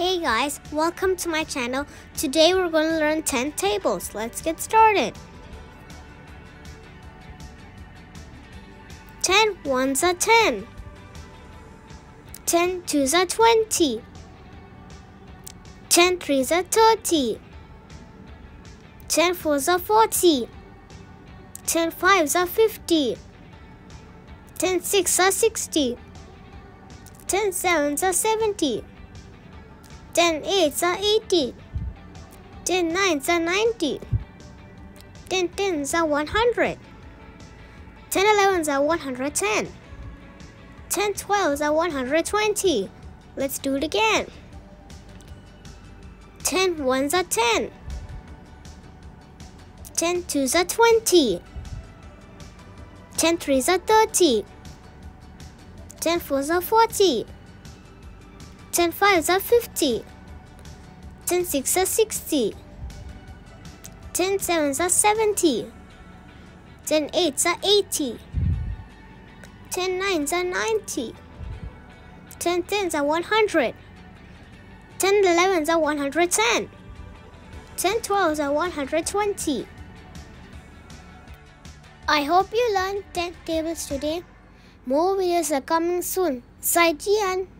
Hey guys, welcome to my channel. Today we're going to learn 10 tables. Let's get started. 10 ones are 10. 10 twos are 20. 10 threes are 30. 10 fours are 40. 10 fives are 50. 10 six are 60. 10 sevens are 70. 10 eights are 80. 10 nines are 90. 10 tens are 100. 10 elevens are 110. 10 twelves are 120. Let's do it again. 10 ones are 10. 10 twos are 20. 10 threes are 30. 10 fours are 40. 10 fives are 50. 10 six are 60. 10 sevens are 70. 10 eights are 80. 10 nines are 90. 10 tens are 100. 10 elevens are 110. 10 twelves are 120. I hope you learned 10 tables today. More videos are coming soon. 再见。